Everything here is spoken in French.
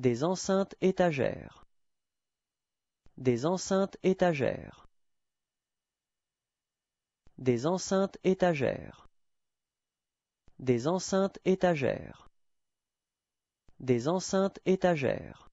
Des enceintes étagères. Des enceintes étagères. Des enceintes étagères. Des enceintes étagères. Des enceintes étagères.